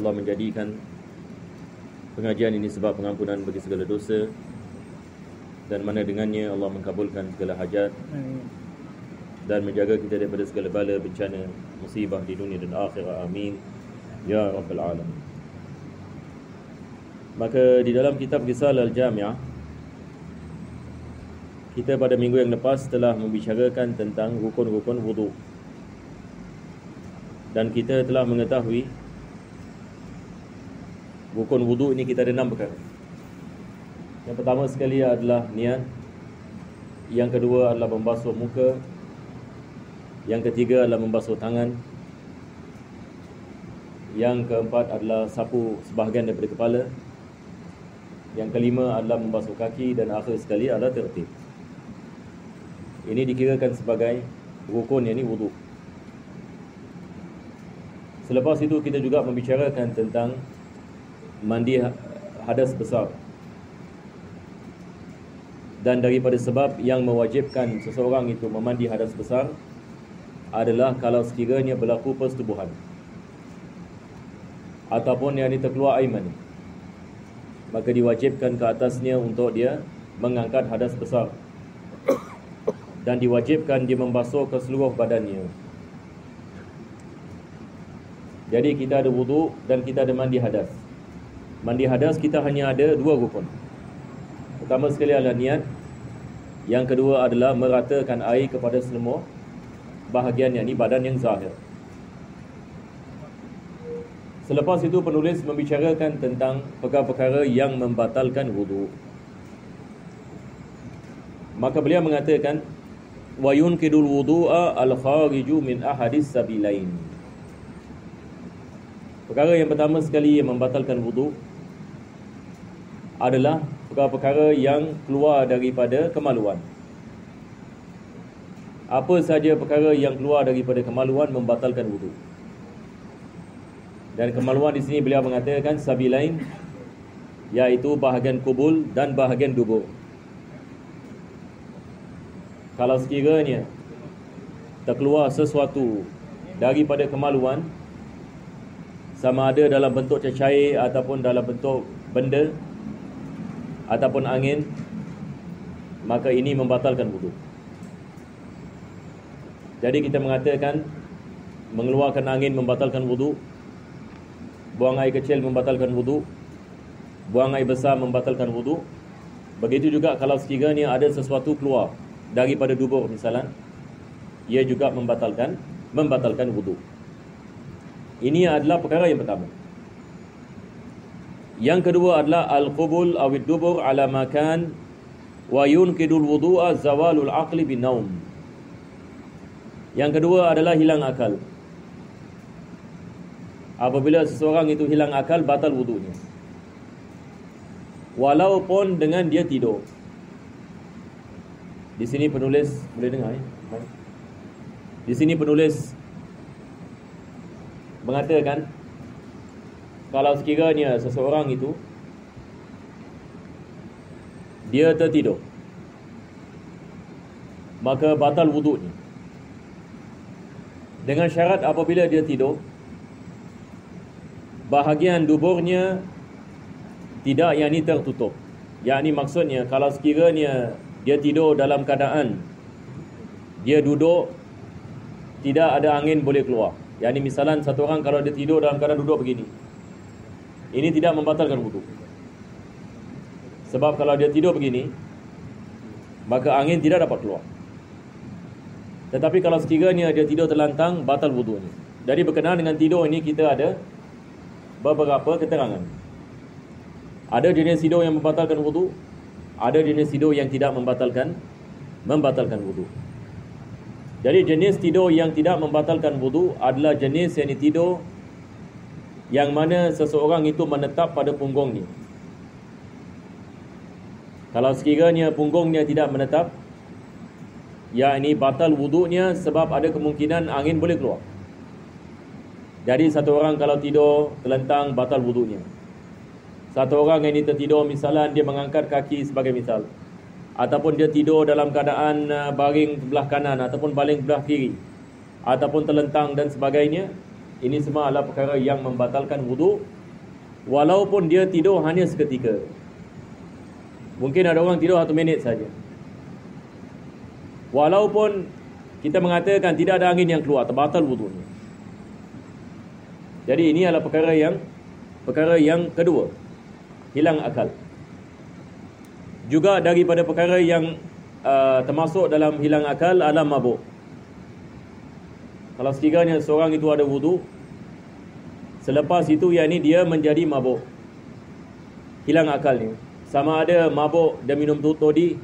Allah menjadikan pengajian ini sebab pengampunan bagi segala dosa dan mana dengannya Allah mengkabulkan segala hajat dan menjaga kita daripada segala bala, bencana, musibah di dunia dan akhirat. Amin. Ya Rabbal Alamin. Maka di dalam kitab Kisah Al-Jami'ah kita pada minggu yang lepas telah membicarakan tentang rukun-rukun wudu. Dan kita telah mengetahui rukun wudu ini kita ada enam perkara. Yang pertama sekali adalah niat. Yang kedua adalah membasuh muka. Yang ketiga adalah membasuh tangan. Yang keempat adalah sapu sebahagian daripada kepala. Yang kelima adalah membasuh kaki dan akhir sekali adalah tertib. Ini dikirakan sebagai rukun yang ini wudu. Selepas itu kita juga membicarakan tentang mandi ha- hadas besar. Dan daripada sebab yang mewajibkan seseorang itu memandi hadas besar adalah kalau sekiranya berlaku persetubuhan ataupun yang terkeluar air mani maka diwajibkan ke atasnya untuk dia mengangkat hadas besar dan diwajibkan dia membasuh ke seluruh badannya. Jadi kita ada wudu dan kita ada mandi hadas. Mandi hadas kita hanya ada dua rukun. Pertama sekali adalah niat. Yang kedua adalah meratakan air kepada semua bahagian yang ini badan yang zahir. Selepas itu penulis membicarakan tentang perkara-perkara yang membatalkan wudu. Maka beliau mengatakan wa yunkidul wudu'a al-khariju min ahadis sabilain. Perkara yang pertama sekali yang membatalkan wudu adalah perkara-perkara yang keluar daripada kemaluan. Apa saja perkara yang keluar daripada kemaluan membatalkan wudu. Dan kemaluan di sini beliau mengatakan sabilain iaitu bahagian kubul dan bahagian dubur. Kalau sekiranya terkeluar sesuatu daripada kemaluan sama ada dalam bentuk cecair ataupun dalam bentuk benda ataupun angin maka ini membatalkan wudu. Jadi kita mengatakan mengeluarkan angin membatalkan wudu, buang air kecil membatalkan wudu, buang air besar membatalkan wudu. Begitu juga kalau sekiranya ada sesuatu keluar daripada dubur misalnya, ia juga membatalkan membatalkan wudu. Ini adalah perkara yang pertama. Yang kedua adalah al-qubul awid dubur ala makan wa yunkidul wudu'a zawalul aqli bin naum. Yang kedua adalah hilang akal. Apabila seseorang itu hilang akal batal wudunya. Walaupun dengan dia tidur. Di sini penulis boleh dengar ya? Di sini penulis mengatakan kalau sekiranya seseorang itu dia tertidur maka batal wuduknya. Dengan syarat apabila dia tidur bahagian duburnya tidak yang ini tertutup. Yang ini maksudnya kalau sekiranya dia tidur dalam keadaan dia duduk tidak ada angin boleh keluar. Yang ini misalan satu orang kalau dia tidur dalam keadaan duduk begini ini tidak membatalkan wudu. Sebab kalau dia tidur begini, maka angin tidak dapat keluar. Tetapi kalau sekiranya dia tidur terlantang, batal wudunya. Jadi berkenaan dengan tidur ini kita ada beberapa keterangan. Ada jenis tidur yang membatalkan wudu, ada jenis tidur yang tidak membatalkan membatalkan wudu. Jadi jenis tidur yang tidak membatalkan wudu adalah jenis yang tidur yang mana seseorang itu menetap pada punggungnya. Kalau sekiranya punggungnya tidak menetap, ya ini batal wuduknya sebab ada kemungkinan angin boleh keluar. Jadi satu orang kalau tidur terlentang batal wuduknya. Satu orang yang tertidur misalnya dia mengangkat kaki sebagai misal. Ataupun dia tidur dalam keadaan uh, baring sebelah kanan ataupun baling sebelah kiri. Ataupun terlentang dan sebagainya Ini semua adalah perkara yang membatalkan wudu walaupun dia tidur hanya seketika. Mungkin ada orang tidur satu minit saja. Walaupun kita mengatakan tidak ada angin yang keluar, terbatal wudunya. Jadi ini adalah perkara yang perkara yang kedua. Hilang akal. Juga daripada perkara yang uh, termasuk dalam hilang akal adalah mabuk. Kalau sekiranya seorang itu ada wudu, selepas itu yakni dia menjadi mabuk. Hilang akalnya. Sama ada mabuk dia minum todi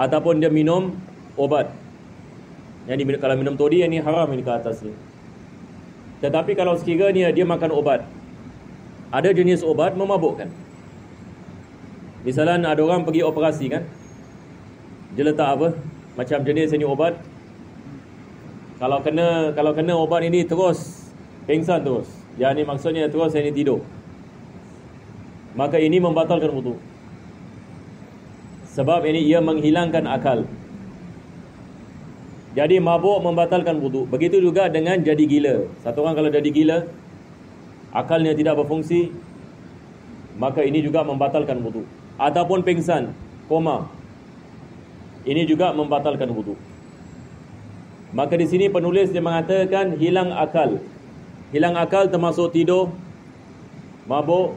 ataupun dia minum obat. Yang kalau minum todi ini haram ini ke atas ni. Tetapi kalau sekiranya dia makan obat Ada jenis obat memabukkan Misalnya ada orang pergi operasi kan Dia letak apa Macam jenis ini obat Kalau kena kalau kena obat ini terus Pengsan terus Yang ini maksudnya terus ini tidur Maka ini membatalkan wudu Sebab ini ia menghilangkan akal jadi mabuk membatalkan wudu. Begitu juga dengan jadi gila. Satu orang kalau jadi gila, akalnya tidak berfungsi, maka ini juga membatalkan wudu. Ataupun pingsan, koma. Ini juga membatalkan wudu. Maka di sini penulis dia mengatakan hilang akal. Hilang akal termasuk tidur, mabuk,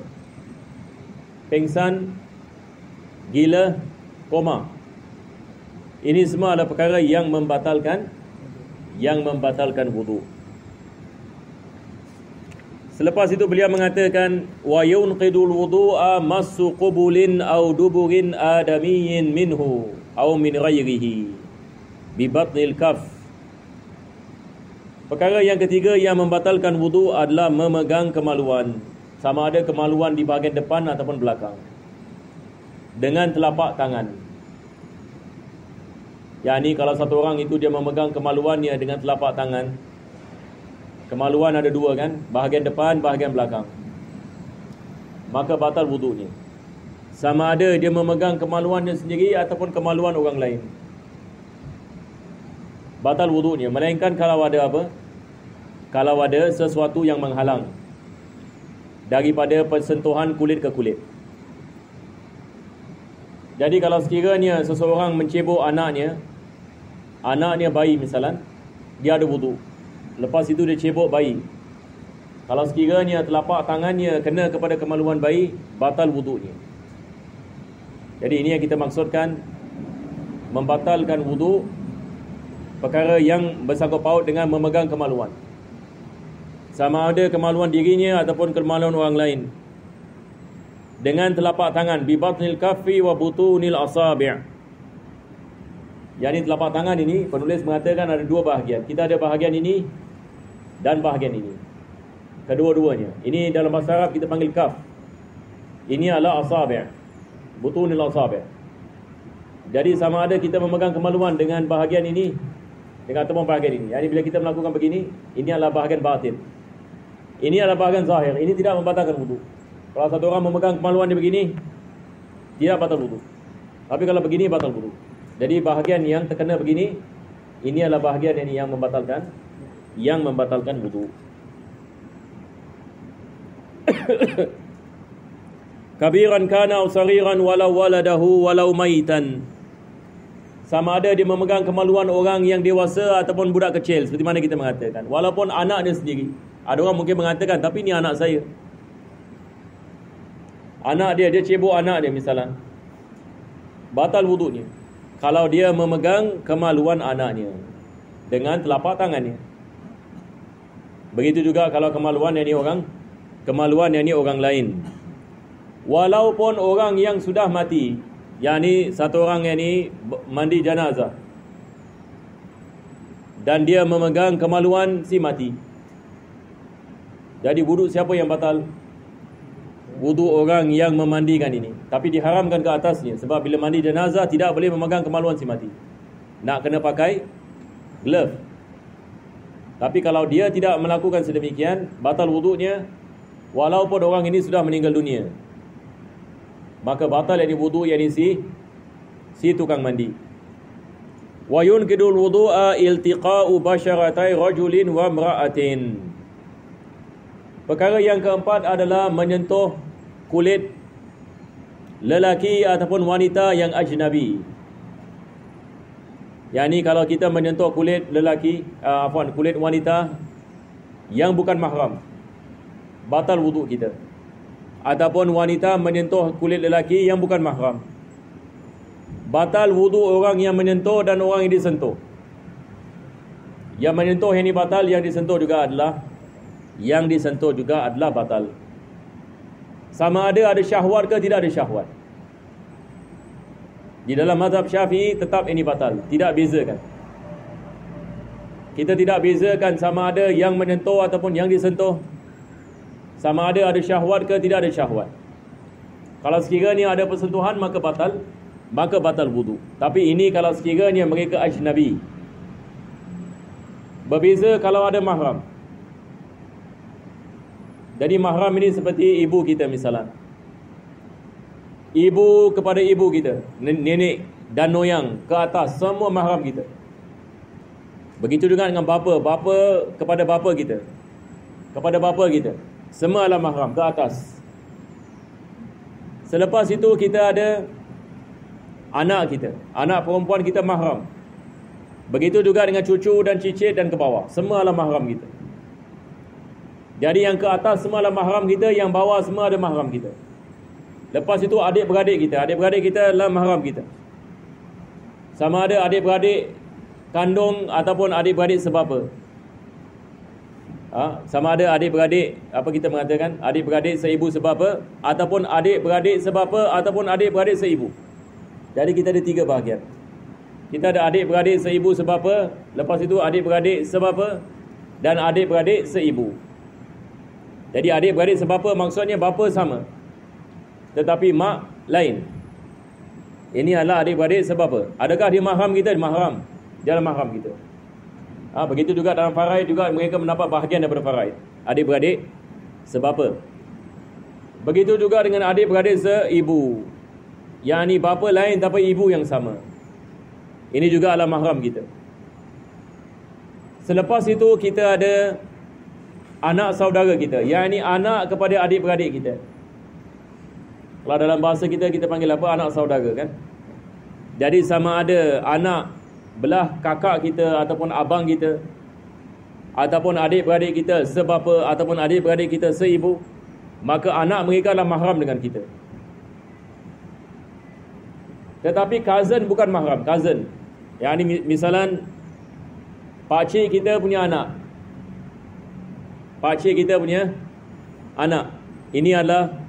pingsan, gila, koma. Ini semua adalah perkara yang membatalkan yang membatalkan wudu. Selepas itu beliau mengatakan wa yunqidul wudu'a masu qubulin aw duburin adamiyyin minhu aw min ghairihi bi batnil kaf. Perkara yang ketiga yang membatalkan wudu adalah memegang kemaluan. Sama ada kemaluan di bahagian depan ataupun belakang. Dengan telapak tangan. Yang ni kalau satu orang itu dia memegang kemaluannya dengan telapak tangan. Kemaluan ada dua kan? Bahagian depan, bahagian belakang. Maka batal wudunya. Sama ada dia memegang kemaluannya sendiri ataupun kemaluan orang lain. Batal wudunya. Melainkan kalau ada apa? Kalau ada sesuatu yang menghalang. Daripada persentuhan kulit ke kulit. Jadi kalau sekiranya seseorang mencebok anaknya Anaknya bayi misalnya Dia ada wudu Lepas itu dia cebok bayi Kalau sekiranya telapak tangannya Kena kepada kemaluan bayi Batal wudunya Jadi ini yang kita maksudkan Membatalkan wudu Perkara yang bersangkut paut dengan memegang kemaluan Sama ada kemaluan dirinya Ataupun kemaluan orang lain Dengan telapak tangan Bibatnil kafi wa butunil asabi' Yang ini telapak tangan ini penulis mengatakan ada dua bahagian. Kita ada bahagian ini dan bahagian ini. Kedua-duanya. Ini dalam bahasa Arab kita panggil kaf. Ini adalah asabi'. Butunil asabi'. Jadi sama ada kita memegang kemaluan dengan bahagian ini dengan teman bahagian ini. Jadi bila kita melakukan begini, ini adalah bahagian batin. Ini adalah bahagian zahir. Ini tidak membatalkan wudu. Kalau satu orang memegang kemaluan dia begini, tidak batal wudu. Tapi kalau begini batal wudu. Jadi bahagian yang terkena begini ini adalah bahagian yang, yang membatalkan yang membatalkan wudu. Kabiran kana saghiran walau waladahu walau maitan. Sama ada dia memegang kemaluan orang yang dewasa ataupun budak kecil seperti mana kita mengatakan. Walaupun anak dia sendiri. Ada orang mungkin mengatakan tapi ni anak saya. Anak dia dia cebok anak dia misalnya. Batal wudunya kalau dia memegang kemaluan anaknya dengan telapak tangannya. Begitu juga kalau kemaluan yang ini orang kemaluan yang ini orang lain. Walaupun orang yang sudah mati, yakni satu orang yang ini mandi jenazah. Dan dia memegang kemaluan si mati. Jadi wuduk siapa yang batal? wudu orang yang memandikan ini. Tapi diharamkan ke atasnya sebab bila mandi jenazah tidak boleh memegang kemaluan si mati. Nak kena pakai glove. Tapi kalau dia tidak melakukan sedemikian batal wudunya walaupun orang ini sudah meninggal dunia maka batal yang wudu yang si si tukang mandi wa yunkidul wudu'a iltiqa'u basharatai rajulin wa imra'atin Perkara yang keempat adalah menyentuh kulit lelaki ataupun wanita yang ajnabi. Yang ni kalau kita menyentuh kulit lelaki, uh, afwan, kulit wanita yang bukan mahram, batal wuduk kita. Ataupun wanita menyentuh kulit lelaki yang bukan mahram. Batal wuduk orang yang menyentuh dan orang yang disentuh. Yang menyentuh ini batal, yang disentuh juga adalah yang disentuh juga adalah batal. Sama ada ada syahwat ke tidak ada syahwat. Di dalam mazhab syafi'i tetap ini batal. Tidak bezakan. Kita tidak bezakan sama ada yang menyentuh ataupun yang disentuh. Sama ada ada syahwat ke tidak ada syahwat. Kalau sekiranya ada persentuhan maka batal. Maka batal wudu. Tapi ini kalau sekiranya mereka ajnabi. Berbeza kalau ada mahram. Jadi mahram ini seperti ibu kita misalnya ibu kepada ibu kita, nenek dan noyang ke atas semua mahram kita. Begitu juga dengan bapa, bapa kepada bapa kita. Kepada bapa kita. Semua adalah mahram ke atas. Selepas itu kita ada anak kita, anak perempuan kita mahram. Begitu juga dengan cucu dan cicit dan ke bawah. Semua adalah mahram kita. Jadi yang ke atas semua adalah mahram kita, yang bawah semua ada mahram kita. Lepas itu adik-beradik kita. Adik-beradik kita adalah mahram kita. Sama ada adik-beradik kandung ataupun adik-beradik sebab apa. Ha? Sama ada adik-beradik, apa kita mengatakan? Adik-beradik seibu sebab apa? Ataupun adik-beradik sebab apa? Ataupun adik-beradik seibu. Jadi kita ada tiga bahagian. Kita ada adik-beradik seibu sebab apa? Lepas itu adik-beradik sebab apa? Dan adik-beradik seibu. Jadi adik-beradik sebab apa? Maksudnya bapa sama tetapi mak lain. Ini adalah adik-beradik sebab apa? Adakah dia mahram kita? Dia mahram. Dia mahram kita. Ha, begitu juga dalam faraid juga mereka mendapat bahagian daripada faraid. Adik-beradik sebab apa? Begitu juga dengan adik-beradik seibu. Yang ini bapa lain tapi ibu yang sama. Ini juga adalah mahram kita. Selepas itu kita ada anak saudara kita. Yang ini anak kepada adik-beradik kita. Kalau dalam bahasa kita kita panggil apa anak saudara kan. Jadi sama ada anak belah kakak kita ataupun abang kita ataupun adik-beradik kita sebapa ataupun adik-beradik kita seibu maka anak mereka adalah mahram dengan kita. Tetapi cousin bukan mahram, cousin. Yang ini misalan pak cik kita punya anak. Pak cik kita punya anak. Ini adalah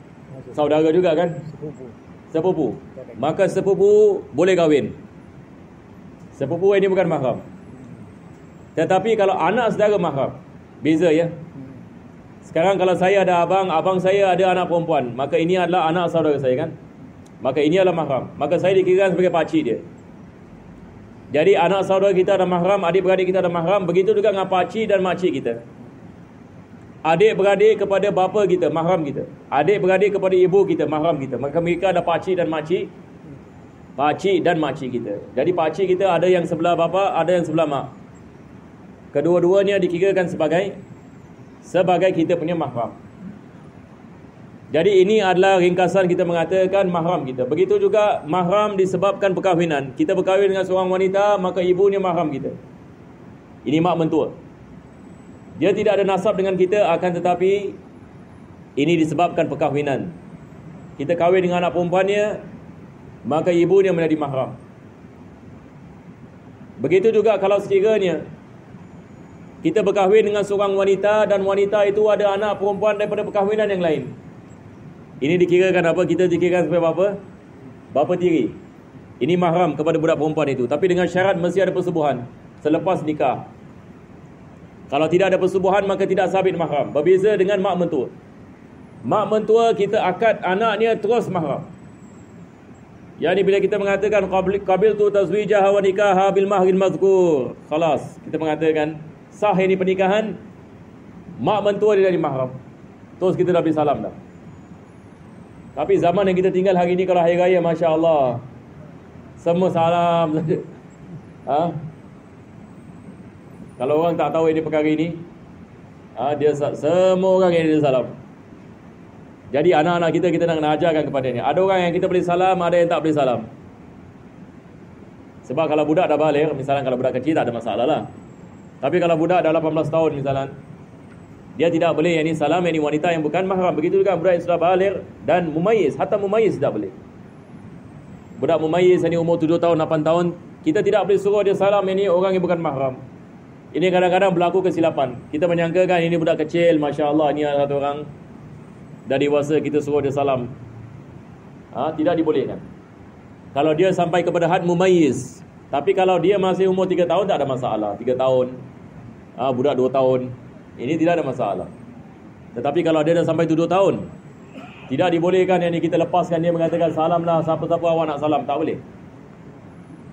saudara juga kan? Sepupu. Sepupu. Maka sepupu boleh kahwin. Sepupu ini bukan mahram. Tetapi kalau anak saudara mahram, beza ya. Sekarang kalau saya ada abang, abang saya ada anak perempuan, maka ini adalah anak saudara saya kan? Maka ini adalah mahram. Maka saya dikira sebagai pakcik dia. Jadi anak saudara kita ada mahram, adik-beradik kita ada mahram, begitu juga dengan pakcik dan makcik kita. Adik-beradik kepada bapa kita, mahram kita. Adik-beradik kepada ibu kita, mahram kita. Maka mereka ada pakcik dan makcik. Pakcik dan makcik kita. Jadi pakcik kita ada yang sebelah bapa, ada yang sebelah mak. Kedua-duanya dikirakan sebagai sebagai kita punya mahram. Jadi ini adalah ringkasan kita mengatakan mahram kita. Begitu juga mahram disebabkan perkahwinan. Kita berkahwin dengan seorang wanita, maka ibunya mahram kita. Ini mak mentua. Dia tidak ada nasab dengan kita akan tetapi ini disebabkan perkahwinan. Kita kahwin dengan anak perempuannya, maka ibu dia menjadi mahram. Begitu juga kalau sekiranya kita berkahwin dengan seorang wanita dan wanita itu ada anak perempuan daripada perkahwinan yang lain. Ini dikirakan apa? Kita dikirakan sebagai apa? Bapa tiri. Ini mahram kepada budak perempuan itu. Tapi dengan syarat mesti ada persetubuhan selepas nikah. Kalau tidak ada persubuhan maka tidak sabit mahram. Berbeza dengan mak mentua. Mak mentua kita akad anaknya terus mahram. Yang ini bila kita mengatakan qabil tu tazwijah wa nikah bil mahril mazkur. Khalas, kita mengatakan sah ini pernikahan mak mentua dia dari mahram. Terus kita dah beri salam dah. Tapi zaman yang kita tinggal hari ini kalau hari raya masya-Allah semua salam saja. Ha? Kalau orang tak tahu ini perkara ini Ah dia semua orang yang dia salam. Jadi anak-anak kita kita nak kena ajarkan kepada ni. Ada orang yang kita boleh salam, ada yang tak boleh salam. Sebab kalau budak dah balik, misalnya kalau budak kecil tak ada masalah lah. Tapi kalau budak dah 18 tahun misalnya, dia tidak boleh yang ini salam, yang ini wanita yang bukan mahram. Begitu juga budak yang sudah balik dan mumayyiz, hatta mumayyiz tidak boleh. Budak mumayyiz yang ini umur 7 tahun, 8 tahun, kita tidak boleh suruh dia salam yang ini orang yang bukan mahram. Ini kadang-kadang berlaku kesilapan. Kita menyangkakan ini budak kecil, Masya Allah, ini satu orang dah dewasa, kita suruh dia salam. Ha, tidak dibolehkan. Kalau dia sampai kepada had mumayyiz. Tapi kalau dia masih umur 3 tahun tak ada masalah. 3 tahun. Ah ha, budak 2 tahun. Ini tidak ada masalah. Tetapi kalau dia dah sampai 7 tahun, tidak dibolehkan yang ini kita lepaskan dia mengatakan salamlah siapa-siapa awak nak salam, tak boleh.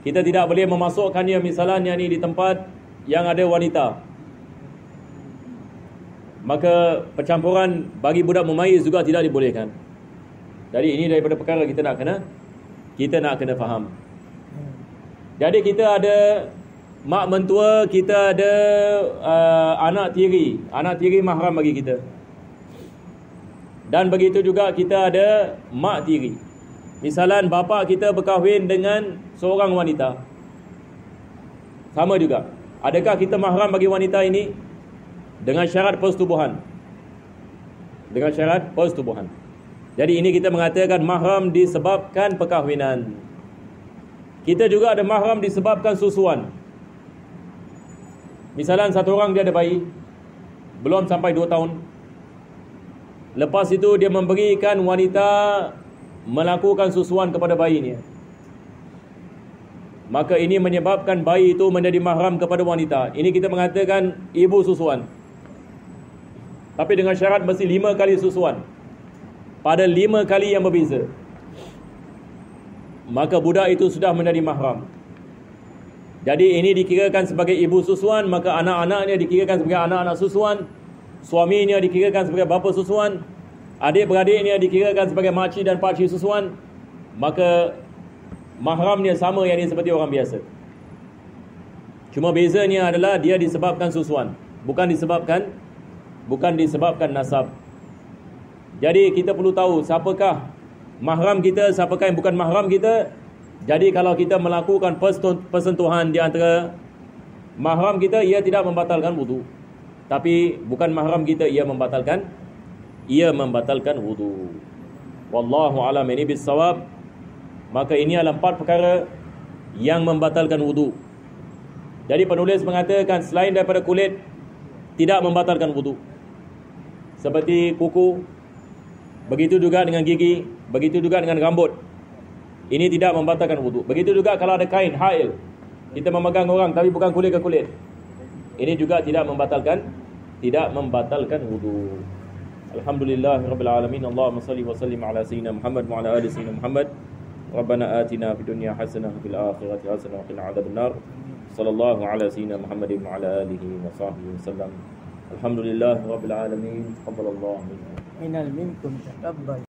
Kita tidak boleh memasukkan dia misalnya ni di tempat yang ada wanita. Maka percampuran bagi budak memayis juga tidak dibolehkan. Jadi ini daripada perkara kita nak kena kita nak kena faham. Jadi kita ada mak mentua, kita ada uh, anak tiri. Anak tiri mahram bagi kita. Dan begitu juga kita ada mak tiri. Misalan bapa kita berkahwin dengan seorang wanita. Sama juga. Adakah kita mahram bagi wanita ini dengan syarat persetubuhan? Dengan syarat persetubuhan. Jadi ini kita mengatakan mahram disebabkan perkahwinan. Kita juga ada mahram disebabkan susuan. Misalnya satu orang dia ada bayi belum sampai dua tahun. Lepas itu dia memberikan wanita melakukan susuan kepada bayi ini. Maka ini menyebabkan bayi itu menjadi mahram kepada wanita. Ini kita mengatakan ibu susuan. Tapi dengan syarat mesti lima kali susuan. Pada lima kali yang berbeza. Maka budak itu sudah menjadi mahram. Jadi ini dikirakan sebagai ibu susuan maka anak-anaknya dikirakan sebagai anak-anak susuan suaminya dikirakan sebagai bapa susuan adik-beradiknya dikirakan sebagai makcik dan pakcik susuan maka mahramnya sama yang ini seperti orang biasa. Cuma bezanya adalah dia disebabkan susuan bukan disebabkan bukan disebabkan nasab jadi kita perlu tahu siapakah mahram kita, siapakah yang bukan mahram kita. Jadi kalau kita melakukan persentuhan di antara mahram kita, ia tidak membatalkan wudu. Tapi bukan mahram kita, ia membatalkan ia membatalkan wudu. Wallahu alam ini bisawab. Maka ini adalah empat perkara yang membatalkan wudu. Jadi penulis mengatakan selain daripada kulit tidak membatalkan wudu. Seperti kuku, Begitu juga dengan gigi, begitu juga dengan rambut. Ini tidak membatalkan wudu. Begitu juga kalau ada kain hail, kita memegang orang tapi bukan kulit ke kulit. Ini juga tidak membatalkan tidak membatalkan wudu. Alhamdulillah rabbil alamin. Allahumma salli wa sallim ala sayyidina Muhammad wa ala ali sayyidina Muhammad. Rabbana atina fid dunya hasanah wa fil akhirati hasanah wa qina adzabannar. Sallallahu ala sayyidina Muhammadin wa ala alihi wa sahbihi wasallam. الحمد لله رب العالمين. تقبل الله منا. من منكم تقبل